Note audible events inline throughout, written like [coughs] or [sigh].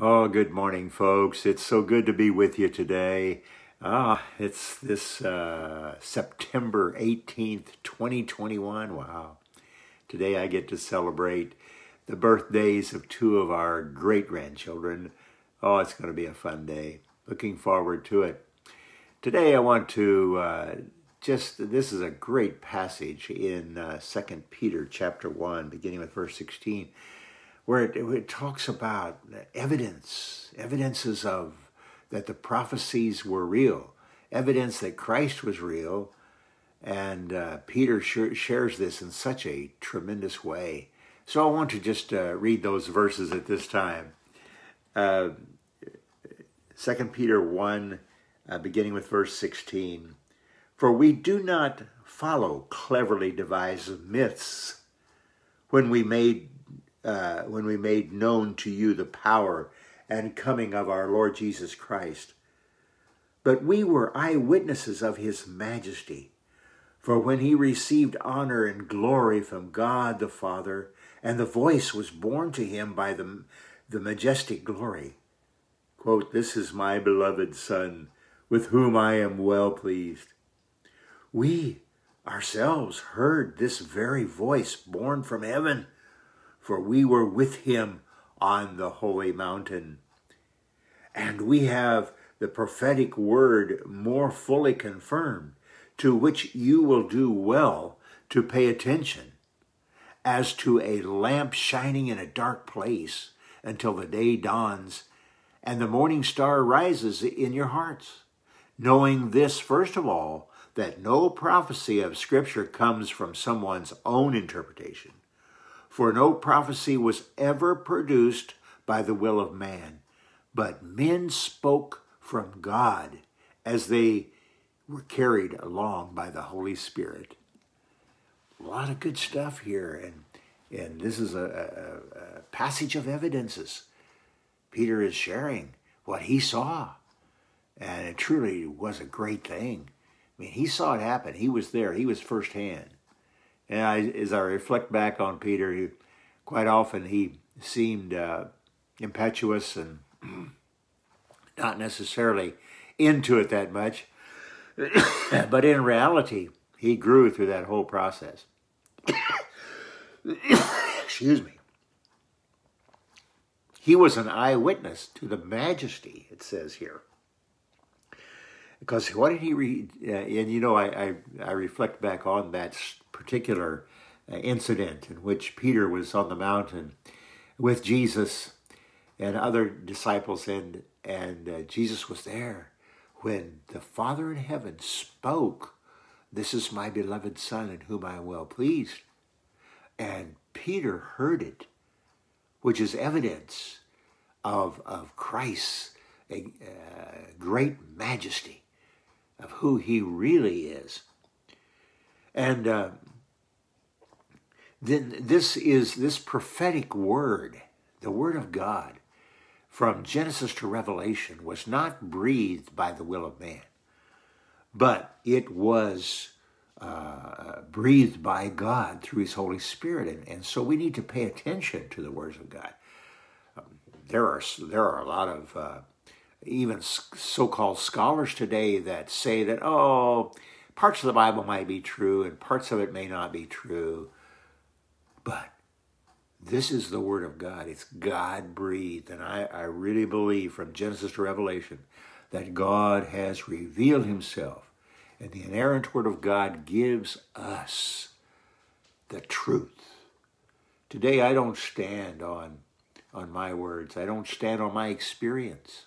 Oh, good morning, folks. It's so good to be with you today. Ah, it's this uh, September 18th, 2021. Wow. Today I get to celebrate the birthdays of two of our great grandchildren. Oh, it's going to be a fun day. Looking forward to it. Today I want to uh, just, this is a great passage in uh, 2 Peter chapter 1, beginning with verse 16 where it, it talks about evidence, evidences of that the prophecies were real, evidence that Christ was real. And uh, Peter sh- shares this in such a tremendous way. So I want to just uh, read those verses at this time. Uh, 2 Peter 1, uh, beginning with verse 16. For we do not follow cleverly devised myths when we made uh, when we made known to you the power and coming of our Lord Jesus Christ. But we were eyewitnesses of his majesty. For when he received honor and glory from God the Father, and the voice was borne to him by the, the majestic glory, quote, This is my beloved Son, with whom I am well pleased. We ourselves heard this very voice borne from heaven for we were with him on the holy mountain. And we have the prophetic word more fully confirmed, to which you will do well to pay attention, as to a lamp shining in a dark place until the day dawns and the morning star rises in your hearts. Knowing this, first of all, that no prophecy of Scripture comes from someone's own interpretation for no prophecy was ever produced by the will of man, but men spoke from God as they were carried along by the Holy Spirit. A lot of good stuff here, and and this is a, a, a passage of evidences. Peter is sharing what he saw, and it truly was a great thing. I mean, he saw it happen. He was there. He was firsthand. And I, as I reflect back on Peter, he, quite often he seemed uh, impetuous and [clears throat] not necessarily into it that much. [coughs] but in reality, he grew through that whole process. [coughs] Excuse me. He was an eyewitness to the majesty, it says here. Because what did he read? Uh, and you know, I, I, I reflect back on that particular uh, incident in which Peter was on the mountain with Jesus and other disciples, and and uh, Jesus was there when the Father in heaven spoke, "This is my beloved Son, in whom I am well pleased," and Peter heard it, which is evidence of of Christ's uh, great majesty of who he really is. And uh, then this is this prophetic word, the word of God, from Genesis to Revelation, was not breathed by the will of man, but it was uh, breathed by God through His Holy Spirit, and, and so we need to pay attention to the words of God. Um, there are there are a lot of uh, even so-called scholars today that say that oh parts of the bible might be true and parts of it may not be true but this is the word of god. It's god breathed and I, I really believe from genesis to revelation that god has revealed himself. And the inerrant word of god gives us the truth. Today i don't stand on on my words. I don't stand on my experience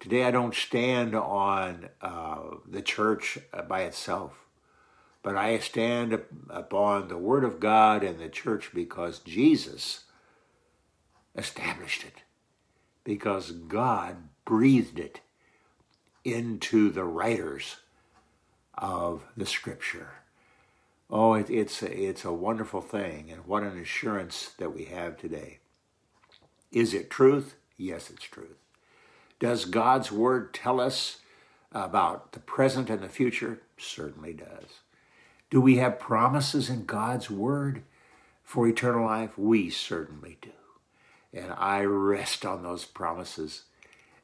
Today, I don't stand on uh, the church by itself, but I stand upon the Word of God and the church because Jesus established it, because God breathed it into the writers of the Scripture. Oh, it, it's, it's a wonderful thing, and what an assurance that we have today. Is it truth? Yes, it's truth. Does God's Word tell us about the present and the future? Certainly does. Do we have promises in God's Word for eternal life? We certainly do. And I rest on those promises.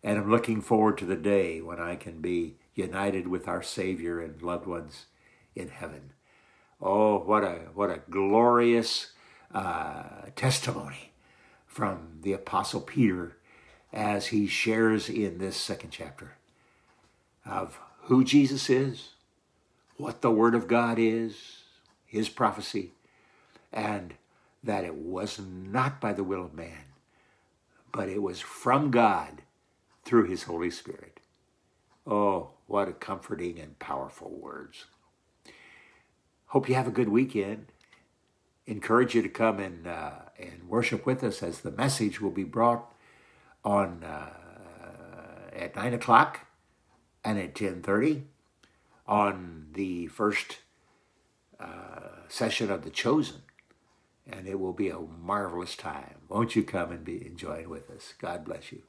And I'm looking forward to the day when I can be united with our Savior and loved ones in heaven. Oh, what a what a glorious uh, testimony from the Apostle Peter as he shares in this second chapter of who Jesus is, what the Word of God is, his prophecy, and that it was not by the will of man, but it was from God through his Holy Spirit. Oh, what a comforting and powerful words. Hope you have a good weekend. Encourage you to come and, uh, and worship with us as the message will be brought on uh, at 9 o'clock and at 10.30 on the first uh, session of The Chosen. And it will be a marvelous time. Won't you come and be enjoying with us? God bless you.